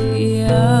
Yeah.